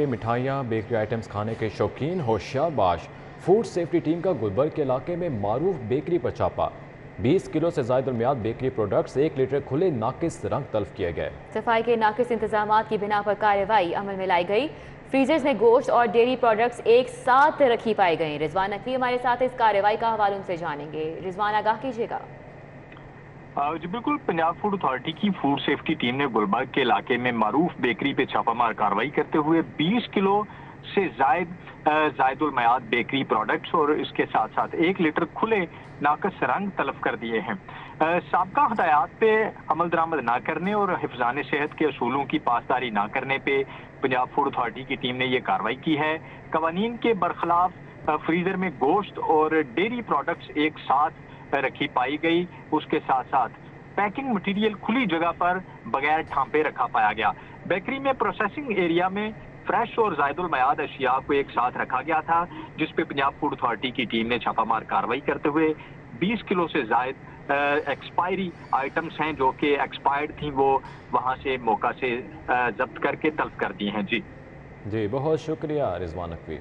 मिठाइयाँ, bakery items खाने के शौकीन होशियार बाश फ़ूड सेफ्टी टीम का गुलबर्ग के इलाके में मारूफ बेकरी पर छापा। 20 किलो से जायद बेकरी प्रोडक्ट्स एक लीटर खुले नाकिस रंग तल्फ किए गए। सफ़ाई के नाकिस इंतज़ाम की बिना पर कार्रवाई अमल में लाई गई। फ्रीजर्स में गोश्त और डेयरी प्रोडक्ट्स एक साथ रखी पाए गए रिजवान नकवी हमारे साथ इस कार्रवाई का हवाला उनसे जानेंगे। रिजवान आगाह कीजिएगा। जी, बिल्कुल। पंजाब फ़ूड अथॉरिटी की फ़ूड सेफ्टी टीम ने गुलबर्ग के इलाके में मारूफ बेकरी पे छापामार कार्रवाई करते हुए 20 किलो से जायद जायदुल मयाद बेकरी प्रोडक्ट्स और इसके साथ साथ एक लीटर खुले नाकस रंग तलब कर दिए हैं। सबका हदायत पे अमल दरामद ना करने और हिफान सेहत के असूलों की पासदारी ना करने पे पंजाब फ़ूड अथॉरिटी की टीम ने ये कार्रवाई की है। कवानीन के बरखिलाफ फ्रीजर में गोश्त और डेयरी प्रोडक्ट्स एक साथ रखी पाई गई उसके साथ साथ पैकिंग मटेरियल खुली जगह पर बगैर ठांपे रखा पाया गया। बेकरी में प्रोसेसिंग एरिया में फ्रेश और जायदुल मयाद अशिया को एक साथ रखा गया था, जिसपे पंजाब फ़ूड अथॉरिटी की टीम ने छापामार कार्रवाई करते हुए 20 किलो से जायद एक्सपायरी आइटम्स हैं जो कि एक्सपायर्ड थी, वो वहाँ से मौका से जब्त करके तलब कर दिए हैं। जी। जी, बहुत शुक्रिया, रिजवान अकवी